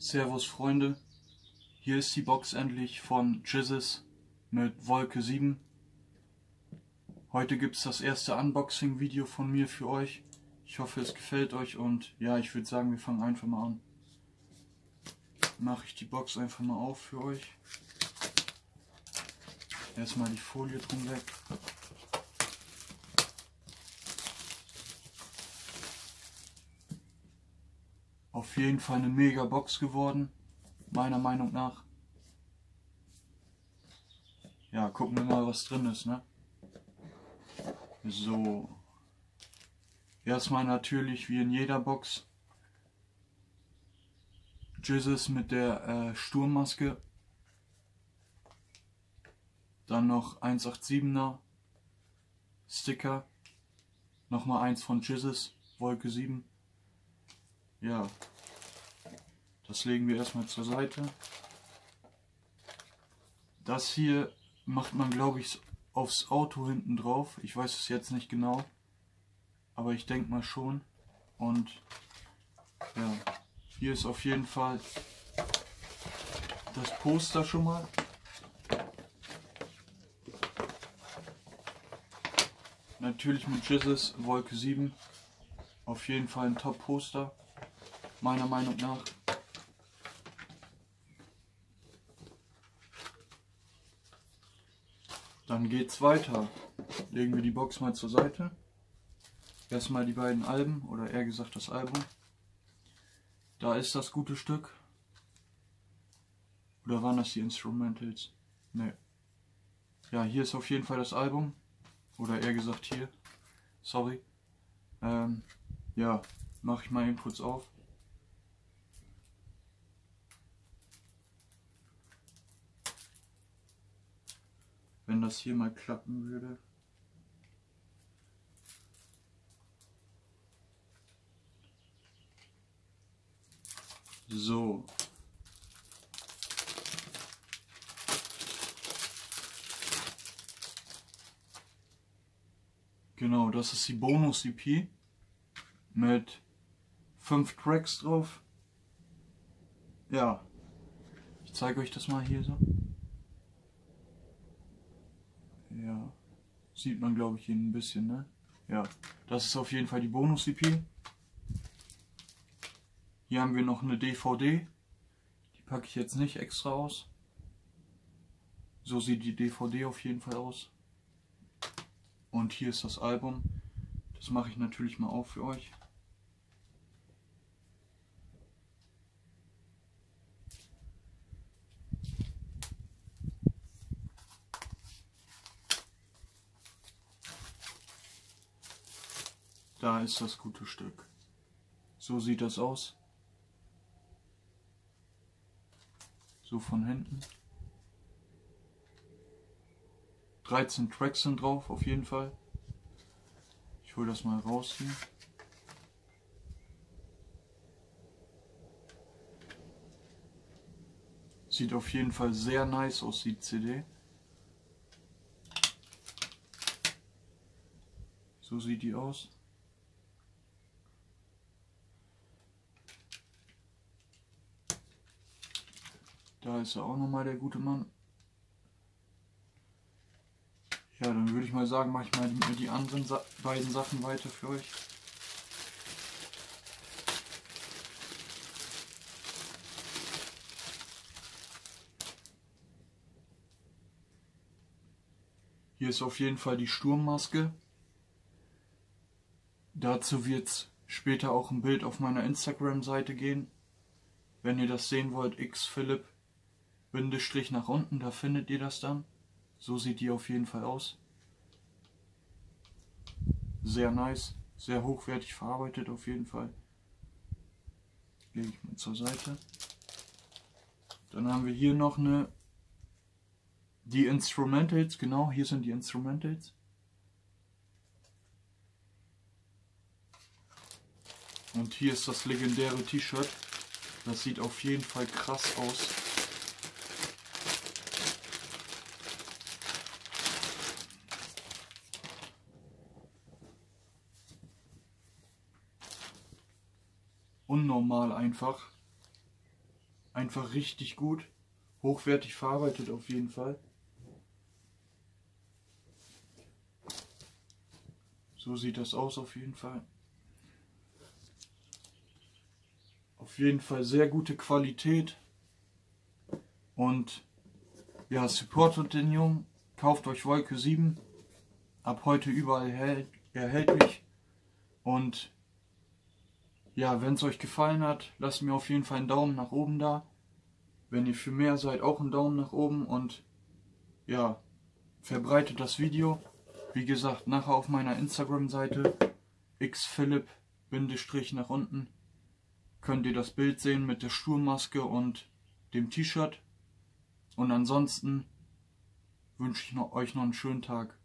Servus Freunde, hier ist die Box endlich von Jizzes mit Wolke 7. Heute gibt es das erste Unboxing-Video von mir für euch. Ich hoffe es gefällt euch und ja, ich würde sagen wir fangen einfach mal an. Mache ich die Box einfach mal auf für euch. Erstmal die Folie drum weg. Jeden Fall eine mega Box geworden, meiner Meinung nach. Ja, gucken wir mal, was drin ist, ne? So. Erstmal natürlich, wie in jeder Box, Jizzes mit der äh, Sturmmaske. Dann noch 187er Sticker. Nochmal eins von Jizzes, Wolke 7. Ja, das legen wir erstmal zur Seite. Das hier macht man, glaube ich, aufs Auto hinten drauf. Ich weiß es jetzt nicht genau, aber ich denke mal schon. Und ja, hier ist auf jeden Fall das Poster schon mal. Natürlich mit Jizzes Wolke 7. Auf jeden Fall ein Top-Poster meiner Meinung nach. Dann geht's weiter. Legen wir die Box mal zur Seite. Erstmal die beiden Alben oder eher gesagt das Album. Da ist das gute Stück. Oder waren das die Instrumentals? Ne. Ja, hier ist auf jeden Fall das Album. Oder eher gesagt hier. Sorry. Ähm, ja, mache ich mal eben kurz auf. Wenn das hier mal klappen würde. So. Genau, das ist die Bonus-EP mit fünf Tracks drauf. Ja, ich zeige euch das mal hier so. Ja, sieht man glaube ich hier ein bisschen, ne? Ja, das ist auf jeden Fall die Bonus-EP. Hier haben wir noch eine DVD. Die packe ich jetzt nicht extra aus. So sieht die DVD auf jeden Fall aus. Und hier ist das Album. Das mache ich natürlich mal auf für euch. Da ist das gute Stück. So sieht das aus. So von hinten. 13 Tracks sind drauf, auf jeden Fall. Ich hole das mal raus hier. Sieht auf jeden Fall sehr nice aus, die CD. So sieht die aus. Da ist er auch nochmal der gute Mann. Ja, dann würde ich mal sagen, mache ich mal die, die anderen Sa beiden Sachen weiter für euch. Hier ist auf jeden Fall die Sturmmaske. Dazu wird es später auch ein Bild auf meiner Instagram-Seite gehen. Wenn ihr das sehen wollt, xphilipp Bindestrich nach unten, da findet ihr das dann. So sieht die auf jeden Fall aus. Sehr nice, sehr hochwertig verarbeitet auf jeden Fall. Lege ich mal zur Seite. Dann haben wir hier noch eine, die Instrumentals, genau, hier sind die Instrumentals. Und hier ist das legendäre T-Shirt. Das sieht auf jeden Fall krass aus. Unnormal einfach. einfach richtig gut. Hochwertig verarbeitet auf jeden Fall. So sieht das aus auf jeden Fall. Auf jeden Fall sehr gute Qualität. Und ja, supportet den Jungen. Kauft euch Wolke 7. Ab heute überall erhältlich. Und ja, wenn es euch gefallen hat, lasst mir auf jeden Fall einen Daumen nach oben da. Wenn ihr für mehr seid, auch einen Daumen nach oben. Und ja, verbreitet das Video. Wie gesagt, nachher auf meiner Instagram-Seite xphilip nach unten könnt ihr das Bild sehen mit der Sturmmaske und dem T-Shirt. Und ansonsten wünsche ich noch, euch noch einen schönen Tag.